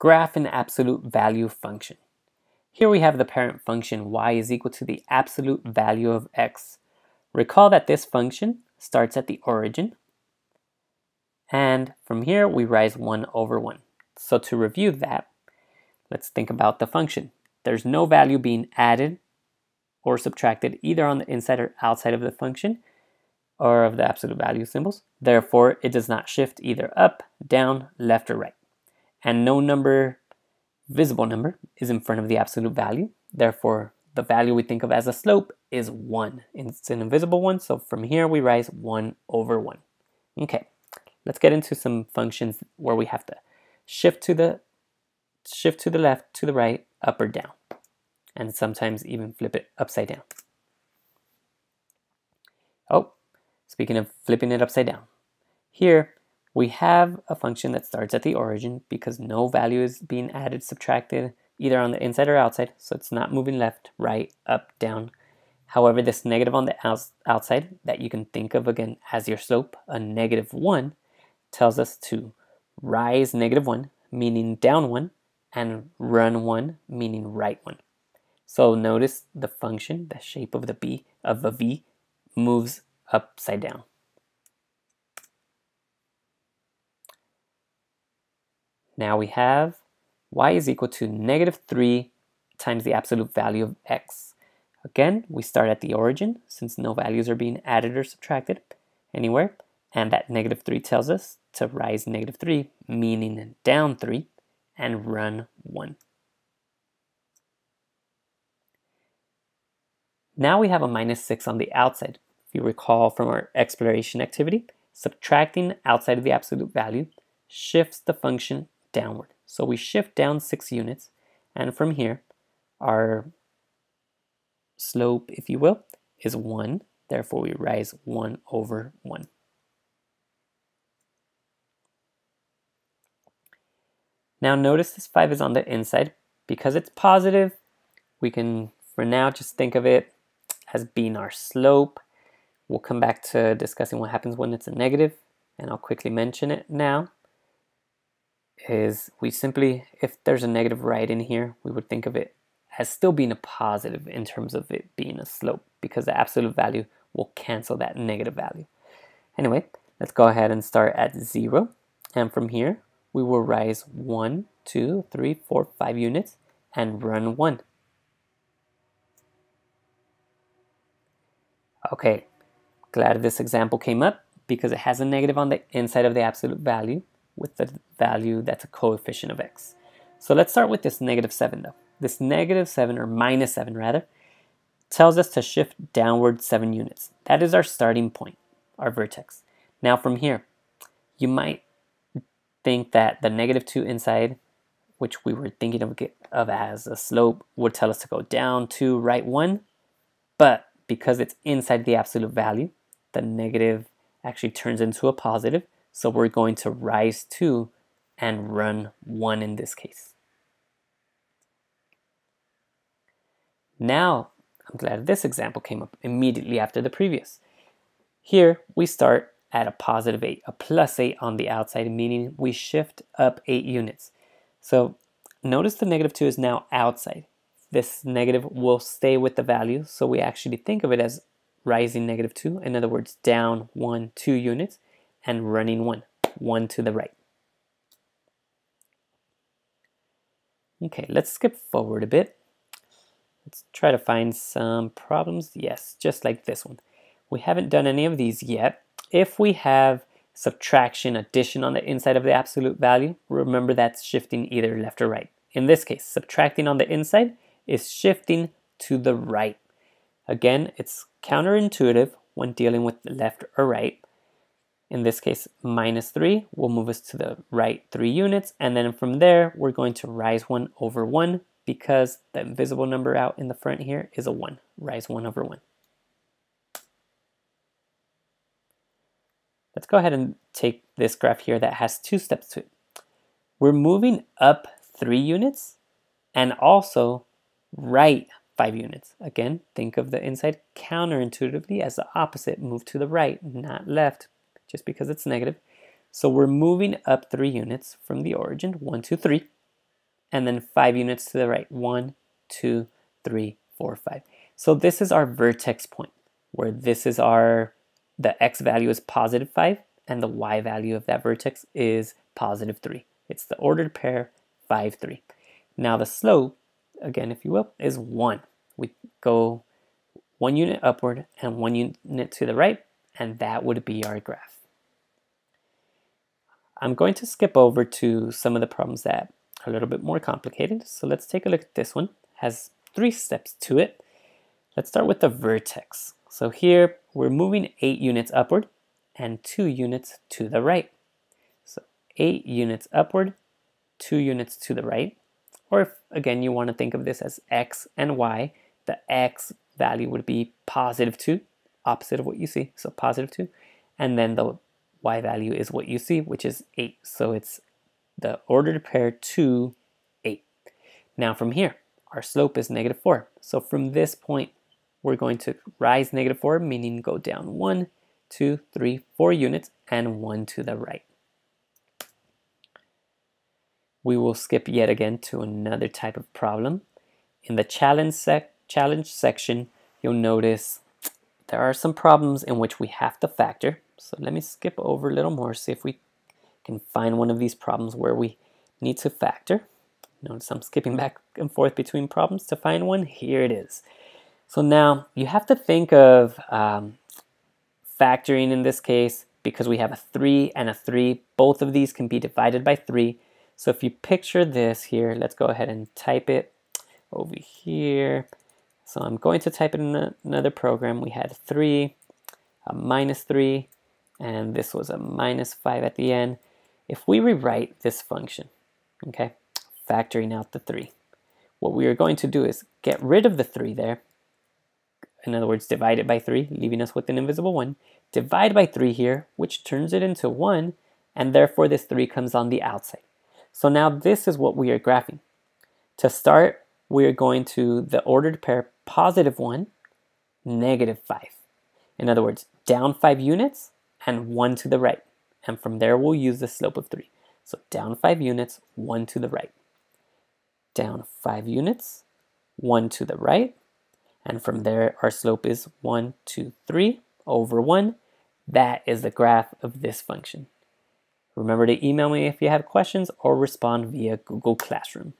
graph an absolute value function. Here we have the parent function y is equal to the absolute value of x. Recall that this function starts at the origin, and from here we rise 1 over 1. So to review that, let's think about the function. There's no value being added or subtracted either on the inside or outside of the function or of the absolute value symbols. Therefore, it does not shift either up, down, left, or right and no number, visible number, is in front of the absolute value. Therefore, the value we think of as a slope is 1. It's an invisible one, so from here we rise 1 over 1. Okay, let's get into some functions where we have to shift to the shift to the left, to the right, up or down, and sometimes even flip it upside down. Oh, speaking of flipping it upside down, here we have a function that starts at the origin because no value is being added, subtracted, either on the inside or outside, so it's not moving left, right, up, down. However, this negative on the outside that you can think of again as your slope, a negative 1, tells us to rise negative 1, meaning down 1, and run 1, meaning right 1. So notice the function, the shape of the B of a V moves upside down. Now we have y is equal to negative 3 times the absolute value of x. Again, we start at the origin since no values are being added or subtracted anywhere. And that negative 3 tells us to rise negative 3, meaning down 3, and run 1. Now we have a minus 6 on the outside. If you recall from our exploration activity, subtracting outside of the absolute value shifts the function downward. So we shift down six units, and from here, our slope, if you will, is 1. Therefore, we rise 1 over 1. Now notice this 5 is on the inside. Because it's positive, we can, for now, just think of it as being our slope. We'll come back to discussing what happens when it's a negative, and I'll quickly mention it now is we simply, if there's a negative right in here, we would think of it as still being a positive in terms of it being a slope because the absolute value will cancel that negative value. Anyway, let's go ahead and start at zero. And from here, we will rise one, two, three, four, five units and run one. Okay, glad this example came up because it has a negative on the inside of the absolute value with the value that's a coefficient of x. So let's start with this negative 7 though. This negative 7, or minus 7 rather, tells us to shift downward 7 units. That is our starting point, our vertex. Now from here, you might think that the negative 2 inside, which we were thinking of, of as a slope, would tell us to go down 2, right 1. But because it's inside the absolute value, the negative actually turns into a positive. So we're going to rise 2 and run 1 in this case. Now, I'm glad this example came up immediately after the previous. Here, we start at a positive 8, a plus 8 on the outside, meaning we shift up 8 units. So notice the negative 2 is now outside. This negative will stay with the value, so we actually think of it as rising negative 2, in other words, down 1, 2 units and running one, one to the right. Okay, let's skip forward a bit. Let's try to find some problems. Yes, just like this one. We haven't done any of these yet. If we have subtraction, addition on the inside of the absolute value, remember that's shifting either left or right. In this case, subtracting on the inside is shifting to the right. Again, it's counterintuitive when dealing with left or right, in this case minus 3 will move us to the right 3 units. And then from there we're going to rise 1 over 1 because the invisible number out in the front here is a 1 rise 1 over 1 let's go ahead and take this graph here that has two steps to it. We're moving up 3 units and also right 5 units. Again, think of the inside counterintuitively as the opposite, move to the right, not left, just because it's negative. So we're moving up three units from the origin, one, two, three. and then 5 units to the right. 1, 2, 3, 4, 5. So this is our vertex point, where this is our, the x value is positive 5, and the y value of that vertex is positive 3. It's the ordered pair 5, 3. Now the slope, again, if you will, is 1. We go one unit upward and one unit to the right, and that would be our graph. I'm going to skip over to some of the problems that are a little bit more complicated. So let's take a look at this one. It has three steps to it. Let's start with the vertex. So here we're moving eight units upward and two units to the right. So eight units upward, two units to the right. Or if, again, you want to think of this as x and y, the x value would be positive 2, opposite of what you see, so positive 2. And then the y value is what you see, which is 8. So it's the ordered pair 2, 8. Now from here, our slope is negative 4. So from this point, we're going to rise negative 4, meaning go down 1, 2, 3, 4 units, and 1 to the right. We will skip yet again to another type of problem. In the challenge sec challenge section, you'll notice there are some problems in which we have to factor. So let me skip over a little more, see if we can find one of these problems where we need to factor. Notice I'm skipping back and forth between problems to find one. Here it is. So now you have to think of um, factoring in this case because we have a 3 and a 3. Both of these can be divided by 3. So if you picture this here, let's go ahead and type it over here. So I'm going to type it in another program. We had 3, a minus 3, and this was a minus 5 at the end. If we rewrite this function, okay, factoring out the 3, what we are going to do is get rid of the 3 there. In other words, divide it by 3, leaving us with an invisible 1. Divide by 3 here, which turns it into 1, and therefore this 3 comes on the outside. So now this is what we are graphing. To start, we are going to the ordered pair positive 1, negative 5. In other words, down 5 units and 1 to the right. And from there, we'll use the slope of 3. So down 5 units, 1 to the right. Down 5 units, 1 to the right. And from there, our slope is one, two, three over 1. That is the graph of this function. Remember to email me if you have questions or respond via Google Classroom.